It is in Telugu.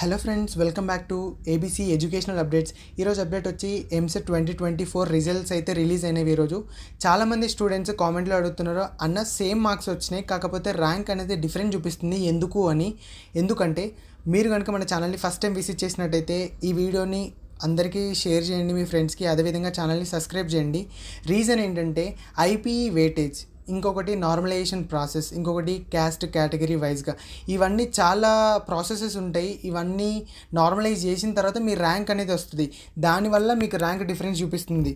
Hello friends welcome back to ABC educational updates. ఈరోజు అప్డేట్ వచ్చి EAMCET twenty twenty four results అయితే రిలీజ్ అయినవి ఈరోజు చాలామంది స్టూడెంట్స్ కామెంట్లో అడుగుతున్నారు అన్న సేమ్ మార్క్స్ వచ్చినాయి కాకపోతే ర్యాంక్ అనేది డిఫరెంట్ చూపిస్తుంది. ఎందుకు అని? ఎందుకంటే మీరు కనుక మన ఛానల్ని ఫస్ట్ టైం విజిట్ చేసినట్టయితే ఈ వీడియోని అందరికీ షేర్ చేయండి మీ ఫ్రెండ్స్కి అదేవిధంగా ఛానల్ని సబ్స్క్రైబ్ చేయండి. రీజన్ ఏంటంటే ఐపీఈ వెయిటేజ్ ఇంకొకటి నార్మలైజేషన్ ప్రాసెస్ ఇంకొకటి క్యాస్ట్ కేటగిరీ వైజ్గా ఇవన్నీ చాలా ప్రాసెసెస్ ఉంటాయి. ఇవన్నీ నార్మలైజ్ చేసిన తర్వాత మీ ర్యాంక్ అనేది వస్తుంది. దానివల్ల మీకు ర్యాంక్ డిఫరెన్స్ చూపిస్తుంది.